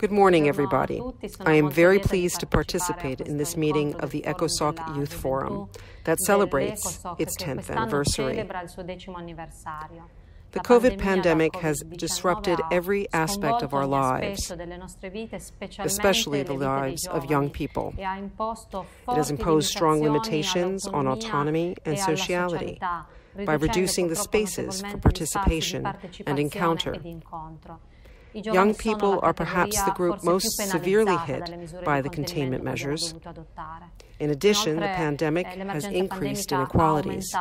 Good morning, everybody. I am very pleased to participate in this meeting of the ECOSOC Youth Forum that celebrates its 10th anniversary. The COVID pandemic has disrupted every aspect of our lives, especially the lives of young people. It has imposed strong limitations on autonomy and sociality by reducing the spaces for participation and encounter. Young people are perhaps the group most severely hit by the containment measures. In addition, the pandemic has increased inequalities.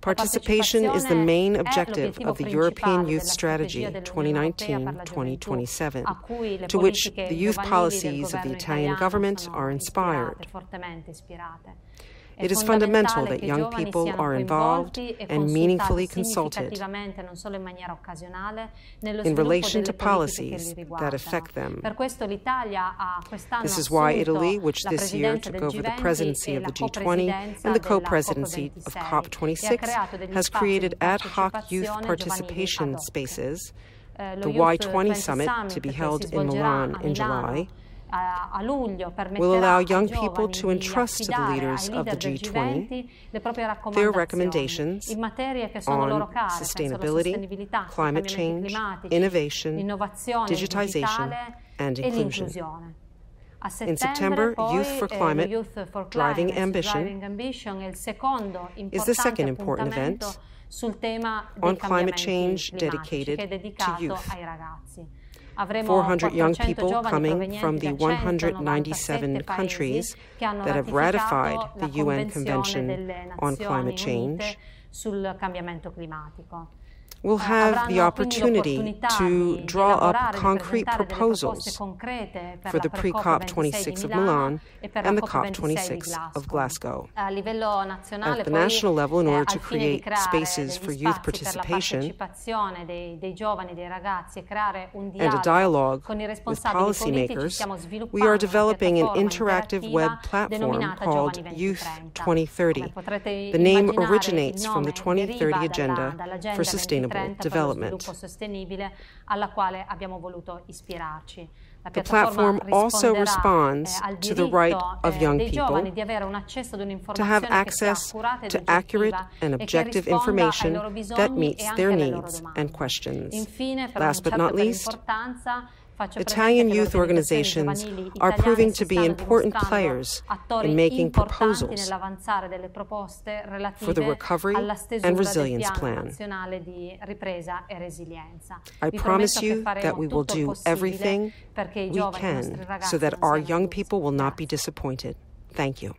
Participation is the main objective of the European Youth Strategy 2019 2027, to which the youth policies of the Italian government are inspired. It is fundamental that young people are involved and meaningfully consulted in relation to policies that affect them. This is why Italy, which this year took over the presidency of the G20 and the co presidency of COP26, has created ad hoc youth participation spaces. The Y20 summit to be held in Milan in July will allow young people to entrust to the leaders of the G20 their recommendations on sustainability, climate change, innovation, digitization, and inclusion. In September, Youth for Climate, Driving Ambition, is the second important event on climate change dedicated to youth. 400 young people coming from the 197 countries that have ratified the UN Convention on Climate Change will have the opportunity to draw up concrete proposals for the pre COP26 of Milan and the COP26 of Glasgow. At the national level, in order to create spaces for youth participation and a dialogue with policymakers, we are developing an interactive web platform called Youth 2030. The name originates from the 2030 Agenda for Sustainable development. The platform also responds to the right of young people to have access to accurate and objective information that meets their needs and questions. Last but not least, Italian youth organizations are proving to be important players in making proposals for the recovery and resilience plan. I promise you that we will do everything we can so that our young people will not be disappointed. Thank you.